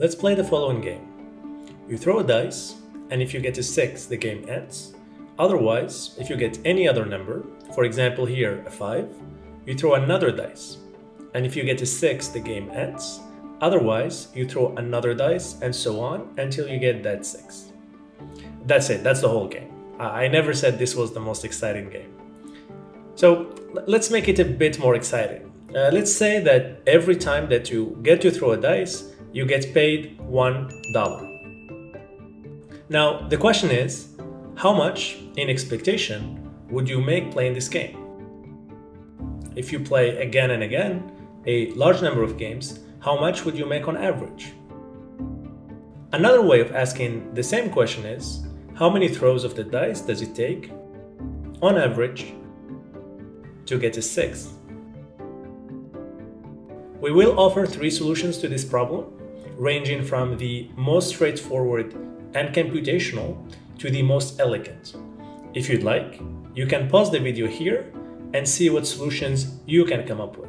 Let's play the following game. You throw a dice, and if you get a 6, the game ends. Otherwise, if you get any other number, for example here a 5, you throw another dice. And if you get a 6, the game ends. Otherwise, you throw another dice and so on until you get that 6. That's it, that's the whole game. I never said this was the most exciting game. So let's make it a bit more exciting. Uh, let's say that every time that you get to throw a dice, you get paid $1. Now, the question is, how much, in expectation, would you make playing this game? If you play again and again, a large number of games, how much would you make on average? Another way of asking the same question is, how many throws of the dice does it take, on average, to get a 6? We will offer three solutions to this problem ranging from the most straightforward and computational to the most elegant. If you'd like, you can pause the video here and see what solutions you can come up with.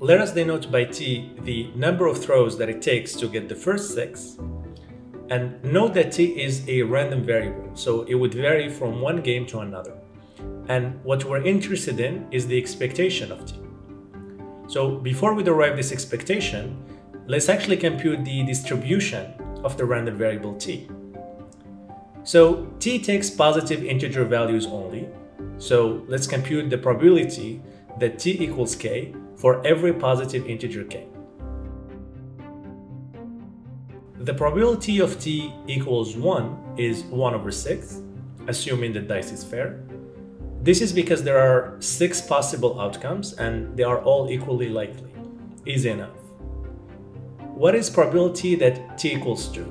Let us denote by t the number of throws that it takes to get the first six, and note that t is a random variable, so it would vary from one game to another. And what we're interested in is the expectation of t. So before we derive this expectation, let's actually compute the distribution of the random variable t. So t takes positive integer values only, so let's compute the probability that t equals k for every positive integer k. The probability of t equals 1 is 1 over 6, assuming the dice is fair, this is because there are six possible outcomes and they are all equally likely. Easy enough. What is probability that t equals 2?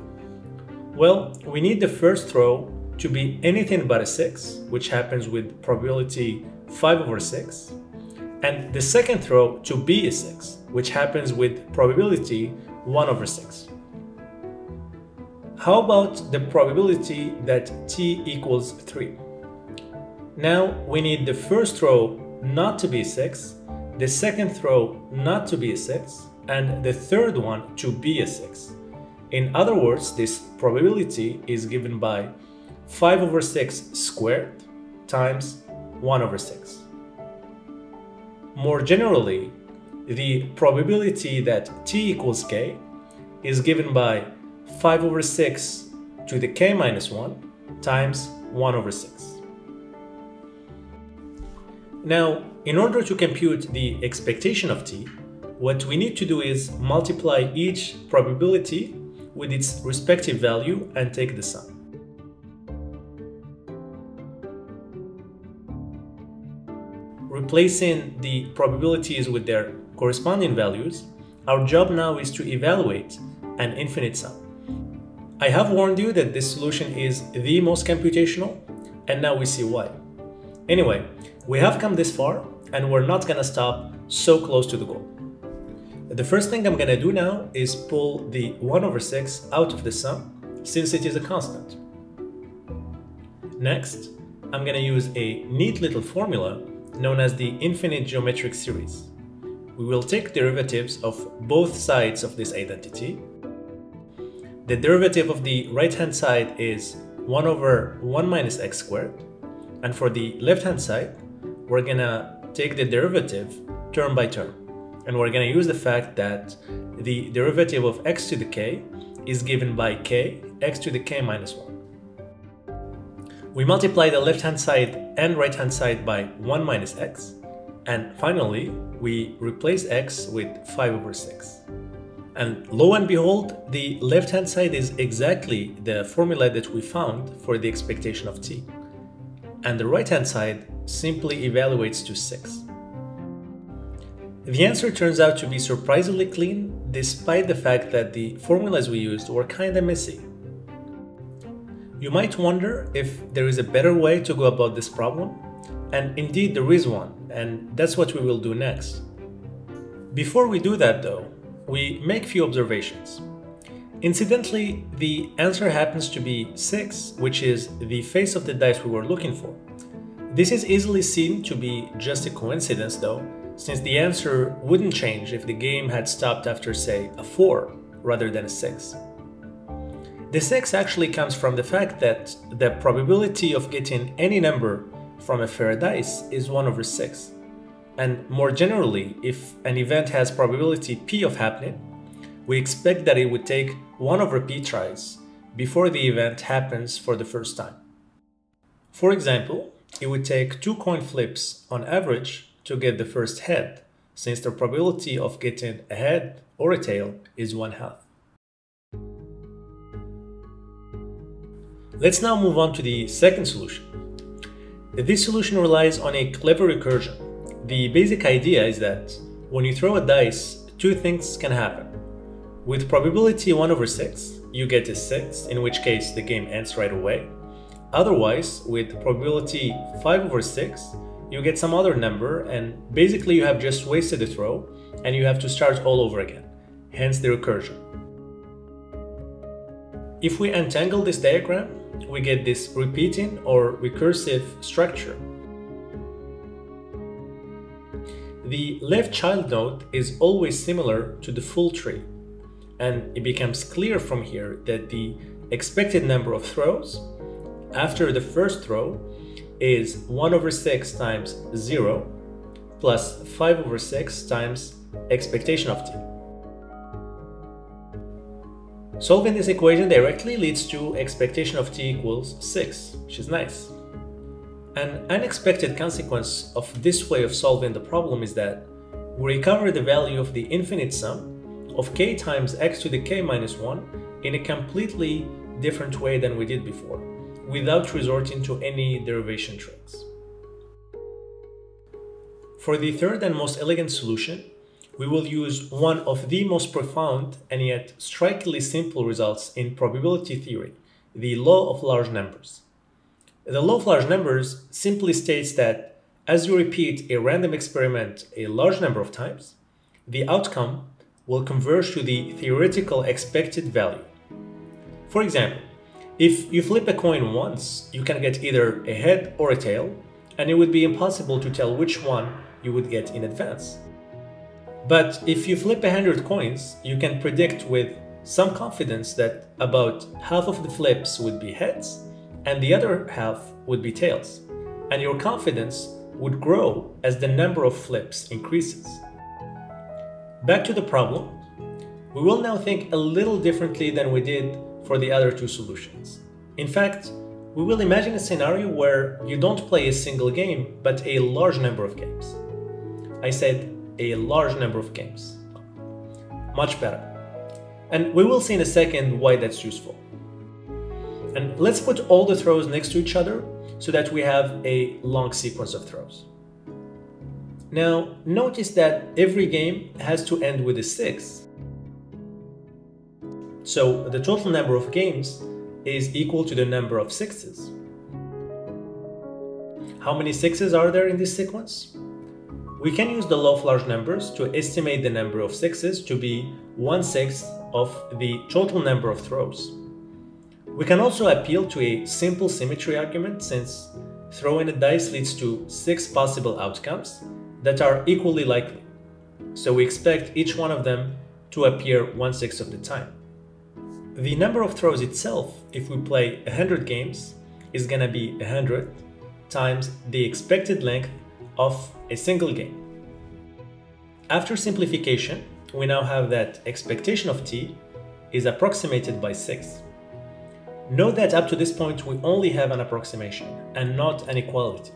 Well, we need the first throw to be anything but a 6, which happens with probability 5 over 6, and the second throw to be a 6, which happens with probability 1 over 6. How about the probability that t equals 3? Now we need the first row not to be 6, the second row not to be a 6, and the third one to be a 6. In other words, this probability is given by 5 over 6 squared times 1 over 6. More generally, the probability that t equals k is given by 5 over 6 to the k minus 1 times 1 over 6. Now, in order to compute the expectation of t, what we need to do is multiply each probability with its respective value and take the sum. Replacing the probabilities with their corresponding values, our job now is to evaluate an infinite sum. I have warned you that this solution is the most computational, and now we see why. Anyway, we have come this far and we're not gonna stop so close to the goal. The first thing I'm gonna do now is pull the 1 over 6 out of the sum since it is a constant. Next, I'm gonna use a neat little formula known as the infinite geometric series. We will take derivatives of both sides of this identity. The derivative of the right hand side is 1 over 1 minus x squared, and for the left hand side, we're gonna take the derivative term by term. And we're gonna use the fact that the derivative of x to the k is given by k, x to the k minus 1. We multiply the left hand side and right hand side by 1 minus x. And finally, we replace x with 5 over 6. And lo and behold, the left hand side is exactly the formula that we found for the expectation of t. And the right hand side simply evaluates to 6. The answer turns out to be surprisingly clean, despite the fact that the formulas we used were kinda messy. You might wonder if there is a better way to go about this problem, and indeed there is one, and that's what we will do next. Before we do that though, we make few observations. Incidentally, the answer happens to be 6, which is the face of the dice we were looking for. This is easily seen to be just a coincidence though, since the answer wouldn't change if the game had stopped after say a 4 rather than a 6. The 6 actually comes from the fact that the probability of getting any number from a fair dice is 1 over 6. And more generally, if an event has probability p of happening, we expect that it would take 1 over p tries before the event happens for the first time. For example, it would take two coin flips on average to get the first head, since the probability of getting a head or a tail is one half. Let's now move on to the second solution. This solution relies on a clever recursion. The basic idea is that when you throw a dice, two things can happen. With probability 1 over 6, you get a 6, in which case the game ends right away. Otherwise, with probability 5 over 6, you get some other number and basically you have just wasted the throw and you have to start all over again, hence the recursion. If we untangle this diagram, we get this repeating or recursive structure. The left child node is always similar to the full tree, and it becomes clear from here that the expected number of throws after the first throw is 1 over 6 times 0 plus 5 over 6 times expectation of t. Solving this equation directly leads to expectation of t equals 6, which is nice. An unexpected consequence of this way of solving the problem is that we recover the value of the infinite sum of k times x to the k minus 1 in a completely different way than we did before, without resorting to any derivation tricks. For the third and most elegant solution, we will use one of the most profound and yet strikingly simple results in probability theory, the law of large numbers. The law of large numbers simply states that as you repeat a random experiment a large number of times, the outcome will converge to the theoretical expected value. For example, if you flip a coin once, you can get either a head or a tail, and it would be impossible to tell which one you would get in advance. But if you flip 100 coins, you can predict with some confidence that about half of the flips would be heads and the other half would be tails. And your confidence would grow as the number of flips increases. Back to the problem, we will now think a little differently than we did for the other two solutions. In fact, we will imagine a scenario where you don't play a single game, but a large number of games. I said a large number of games. Much better. And we will see in a second why that's useful. And let's put all the throws next to each other so that we have a long sequence of throws. Now, notice that every game has to end with a 6. So the total number of games is equal to the number of sixes. How many sixes are there in this sequence? We can use the law of large numbers to estimate the number of sixes to be one-sixth of the total number of throws. We can also appeal to a simple symmetry argument since throwing a dice leads to six possible outcomes that are equally likely. So we expect each one of them to appear one-sixth of the time. The number of throws itself, if we play 100 games, is gonna be 100 times the expected length of a single game. After simplification, we now have that expectation of t is approximated by 6. Note that up to this point we only have an approximation and not an equality.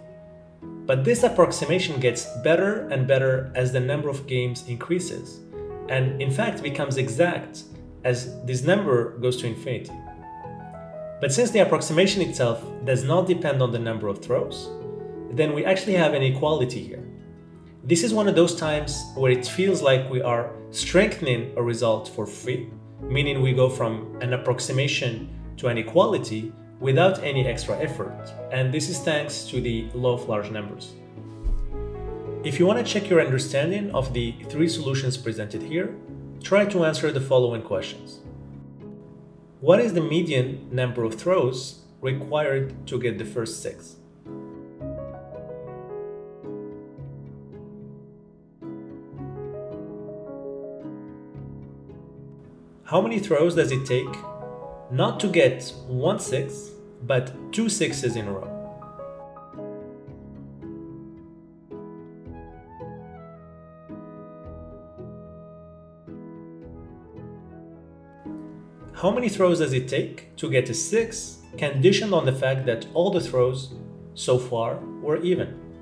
But this approximation gets better and better as the number of games increases, and in fact becomes exact as this number goes to infinity. But since the approximation itself does not depend on the number of throws, then we actually have an equality here. This is one of those times where it feels like we are strengthening a result for free, meaning we go from an approximation to an equality without any extra effort, and this is thanks to the law of large numbers. If you want to check your understanding of the three solutions presented here, try to answer the following questions. What is the median number of throws required to get the first six? How many throws does it take not to get one six, but two sixes in a row? How many throws does it take to get a 6 conditioned on the fact that all the throws so far were even?